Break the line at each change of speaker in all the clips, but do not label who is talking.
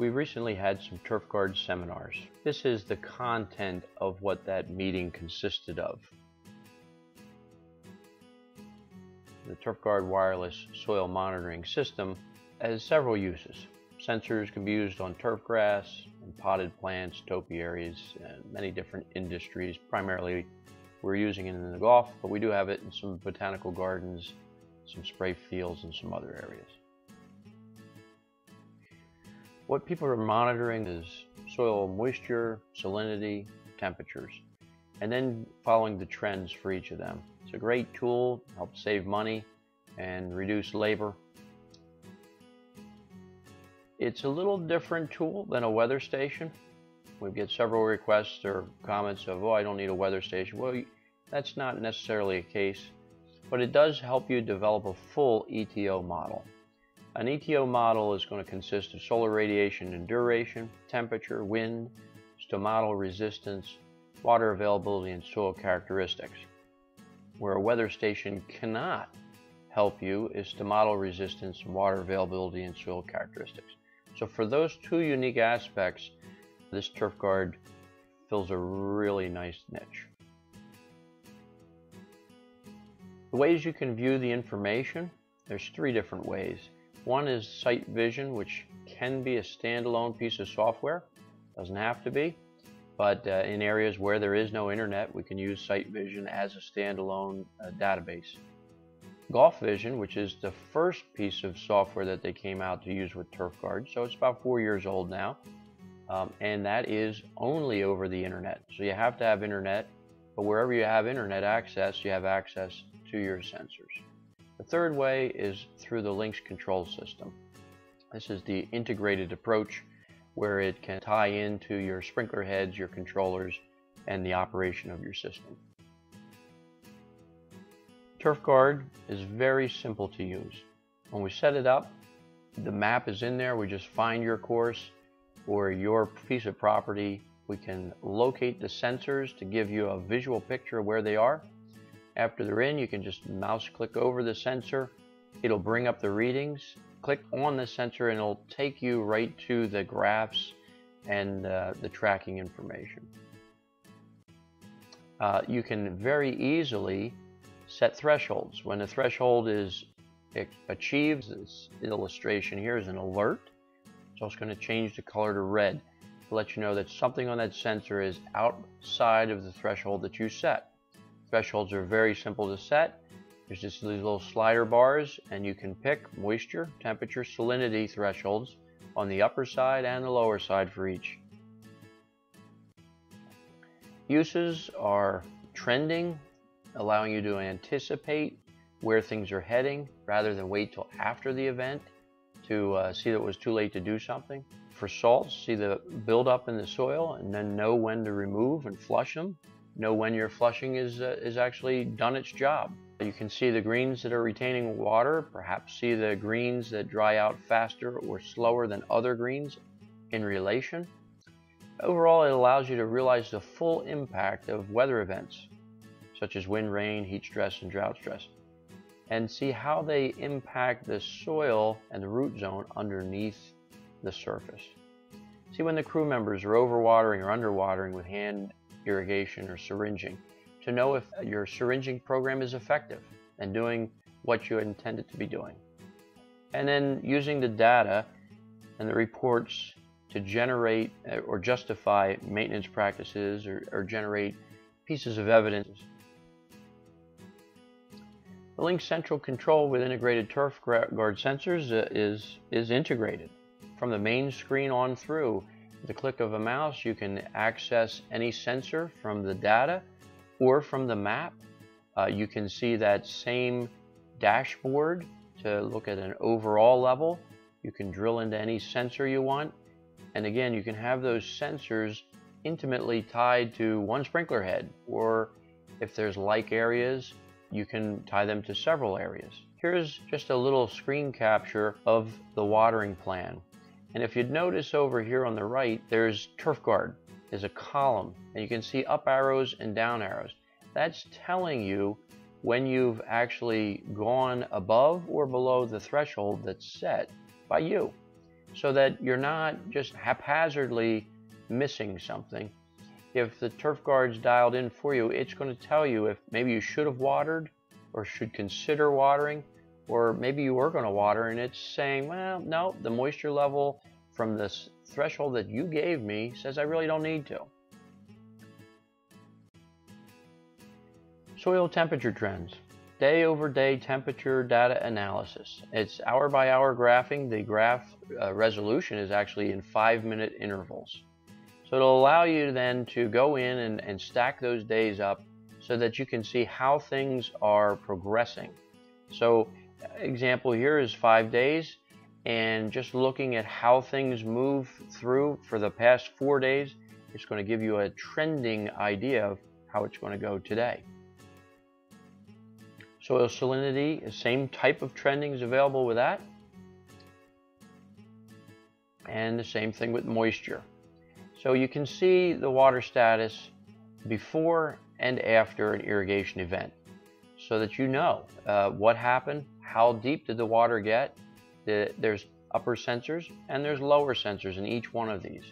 We recently had some Turf Guard seminars. This is the content of what that meeting consisted of. The Turf Guard wireless soil monitoring system has several uses. Sensors can be used on turf grass and potted plants, topiaries, and many different industries. Primarily, we're using it in the golf, but we do have it in some botanical gardens, some spray fields, and some other areas. What people are monitoring is soil moisture, salinity, temperatures, and then following the trends for each of them. It's a great tool, helps save money and reduce labor. It's a little different tool than a weather station. We get several requests or comments of, oh, I don't need a weather station. Well, that's not necessarily a case, but it does help you develop a full ETO model. An ETO model is going to consist of solar radiation and duration, temperature, wind, stomatal resistance, water availability, and soil characteristics. Where a weather station cannot help you is stomatal resistance, water availability, and soil characteristics. So for those two unique aspects, this turf guard fills a really nice niche. The ways you can view the information, there's three different ways. One is Sight Vision, which can be a standalone piece of software. Doesn't have to be, but uh, in areas where there is no internet, we can use Sight Vision as a standalone uh, database. Golf Vision, which is the first piece of software that they came out to use with Turf Guard, so it's about four years old now, um, and that is only over the internet. So you have to have internet, but wherever you have internet access, you have access to your sensors. The third way is through the Lynx control system. This is the integrated approach where it can tie into your sprinkler heads, your controllers, and the operation of your system. Turf Guard is very simple to use. When we set it up, the map is in there. We just find your course or your piece of property. We can locate the sensors to give you a visual picture of where they are. After they're in, you can just mouse click over the sensor. It'll bring up the readings. Click on the sensor and it'll take you right to the graphs and uh, the tracking information. Uh, you can very easily set thresholds. When the threshold is achieved, this illustration here is an alert. It's also going to change the color to red to let you know that something on that sensor is outside of the threshold that you set. Thresholds are very simple to set. There's just these little slider bars and you can pick moisture, temperature, salinity thresholds on the upper side and the lower side for each. Uses are trending, allowing you to anticipate where things are heading rather than wait till after the event to uh, see that it was too late to do something. For salts, see the buildup in the soil and then know when to remove and flush them know when your flushing is, uh, is actually done its job. You can see the greens that are retaining water, perhaps see the greens that dry out faster or slower than other greens in relation. Overall, it allows you to realize the full impact of weather events, such as wind, rain, heat stress, and drought stress, and see how they impact the soil and the root zone underneath the surface. See when the crew members are overwatering or underwatering with hand irrigation or syringing to know if your syringing program is effective and doing what you intended to be doing. And then using the data and the reports to generate uh, or justify maintenance practices or, or generate pieces of evidence. The Lynx Central Control with integrated turf guard sensors uh, is, is integrated from the main screen on through the click of a mouse, you can access any sensor from the data or from the map. Uh, you can see that same dashboard to look at an overall level. You can drill into any sensor you want. And again, you can have those sensors intimately tied to one sprinkler head, or if there's like areas, you can tie them to several areas. Here's just a little screen capture of the watering plan. And if you'd notice over here on the right, there's turf guard. There's a column, and you can see up arrows and down arrows. That's telling you when you've actually gone above or below the threshold that's set by you. so that you're not just haphazardly missing something. If the turf guard's dialed in for you, it's going to tell you if maybe you should have watered or should consider watering, or maybe you were going to water and it's saying, well, no, the moisture level from this threshold that you gave me says I really don't need to. Soil temperature trends. Day over day temperature data analysis. It's hour by hour graphing. The graph uh, resolution is actually in five minute intervals. So it'll allow you then to go in and, and stack those days up so that you can see how things are progressing. So example here is five days and just looking at how things move through for the past four days, it's going to give you a trending idea of how it's going to go today. Soil salinity, the same type of trending is available with that. And the same thing with moisture. So you can see the water status before and after an irrigation event so that you know uh, what happened, how deep did the water get. The, there's upper sensors and there's lower sensors in each one of these.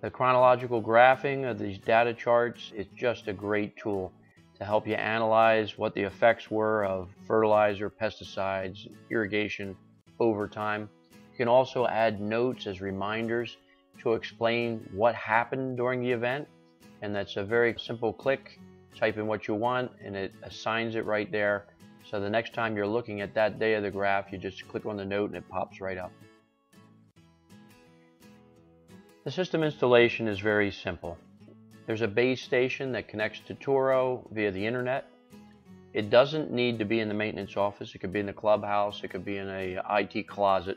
The chronological graphing of these data charts is just a great tool to help you analyze what the effects were of fertilizer, pesticides, irrigation over time. You can also add notes as reminders to explain what happened during the event. And that's a very simple click, type in what you want, and it assigns it right there. So the next time you're looking at that day of the graph, you just click on the note and it pops right up. The system installation is very simple. There's a base station that connects to Toro via the internet. It doesn't need to be in the maintenance office. It could be in the clubhouse. It could be in a IT closet.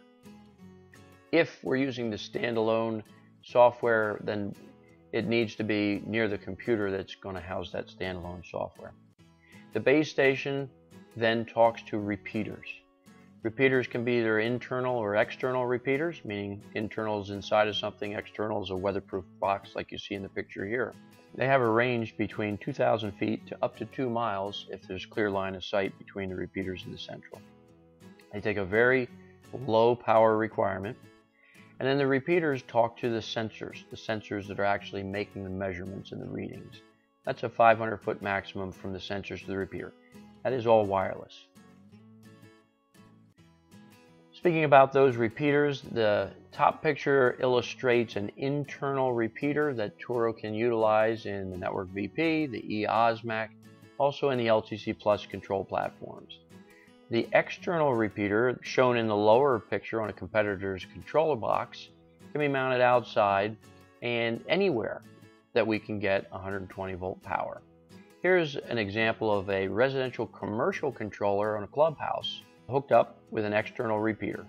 If we're using the standalone software, then it needs to be near the computer that's going to house that standalone software. The base station then talks to repeaters. Repeaters can be either internal or external repeaters, meaning internal is inside of something, external is a weatherproof box like you see in the picture here. They have a range between 2,000 feet to up to 2 miles if there's clear line of sight between the repeaters and the central. They take a very low power requirement. And then the repeaters talk to the sensors, the sensors that are actually making the measurements and the readings. That's a 500 foot maximum from the sensors to the repeater. That is all wireless. Speaking about those repeaters, the top picture illustrates an internal repeater that Toro can utilize in the Network VP, the eOSMAC, also in the LTC Plus control platforms. The external repeater, shown in the lower picture on a competitor's controller box, can be mounted outside and anywhere that we can get 120 volt power. Here's an example of a residential commercial controller on a clubhouse hooked up with an external repeater.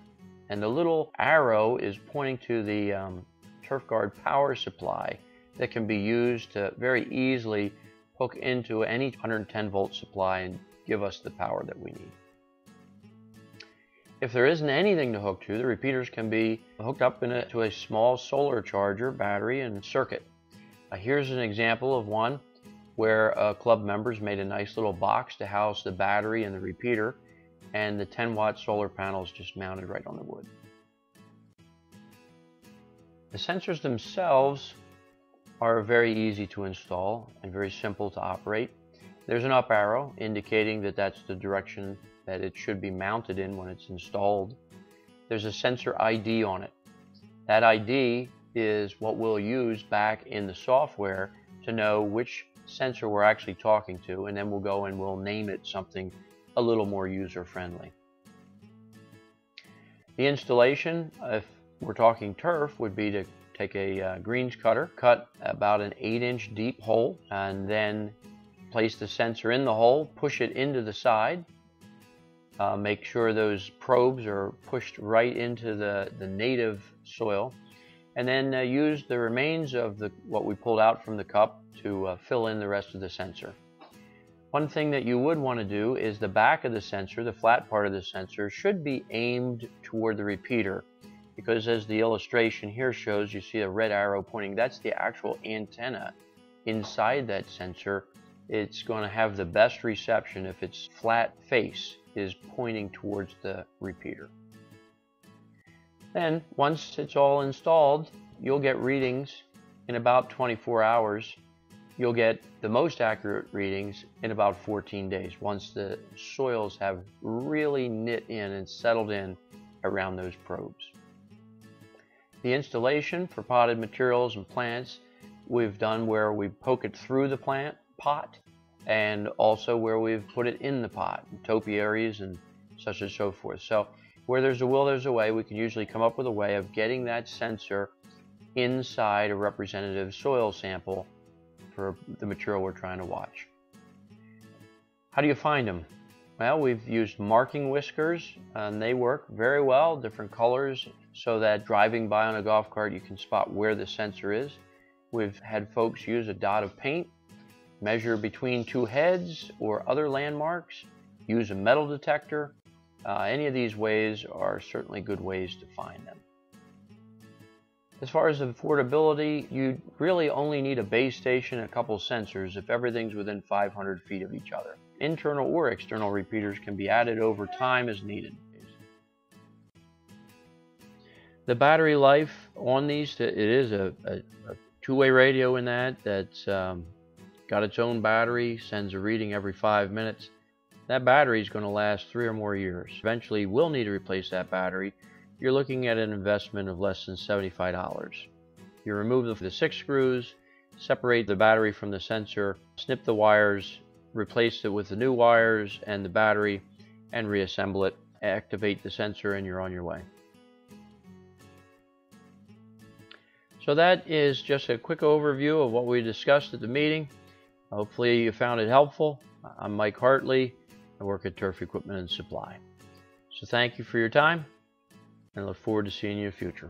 And the little arrow is pointing to the um, Turf Guard power supply that can be used to very easily hook into any 110 volt supply and give us the power that we need. If there isn't anything to hook to, the repeaters can be hooked up a, to a small solar charger, battery, and circuit. Uh, here's an example of one where uh, club members made a nice little box to house the battery and the repeater and the 10 watt solar panels just mounted right on the wood. The sensors themselves are very easy to install and very simple to operate. There's an up arrow indicating that that's the direction that it should be mounted in when it's installed. There's a sensor ID on it. That ID is what we'll use back in the software to know which sensor we're actually talking to and then we'll go and we'll name it something a little more user friendly. The installation, if we're talking turf, would be to take a uh, greens cutter, cut about an 8 inch deep hole, and then place the sensor in the hole, push it into the side, uh, make sure those probes are pushed right into the, the native soil, and then uh, use the remains of the what we pulled out from the cup to uh, fill in the rest of the sensor. One thing that you would want to do is the back of the sensor, the flat part of the sensor, should be aimed toward the repeater because as the illustration here shows, you see a red arrow pointing, that's the actual antenna inside that sensor. It's going to have the best reception if its flat face is pointing towards the repeater. Then, once it's all installed, you'll get readings in about 24 hours. You'll get the most accurate readings in about 14 days once the soils have really knit in and settled in around those probes. The installation for potted materials and plants we've done where we poke it through the plant pot and also where we've put it in the pot, topiaries and such and so forth. So where there's a will, there's a way. We can usually come up with a way of getting that sensor inside a representative soil sample for the material we're trying to watch. How do you find them? Well, we've used marking whiskers and they work very well, different colors, so that driving by on a golf cart you can spot where the sensor is. We've had folks use a dot of paint, measure between two heads or other landmarks, use a metal detector. Uh, any of these ways are certainly good ways to find them. As far as affordability, you really only need a base station and a couple sensors if everything's within 500 feet of each other. Internal or external repeaters can be added over time as needed. The battery life on these, it is a, a, a two-way radio in that that's um, got its own battery, sends a reading every five minutes. That battery is going to last three or more years. Eventually, we'll need to replace that battery you're looking at an investment of less than $75. You remove the six screws, separate the battery from the sensor, snip the wires, replace it with the new wires and the battery, and reassemble it. Activate the sensor and you're on your way. So that is just a quick overview of what we discussed at the meeting. Hopefully you found it helpful. I'm Mike Hartley. I work at Turf Equipment and Supply. So thank you for your time and look forward to seeing you in the future.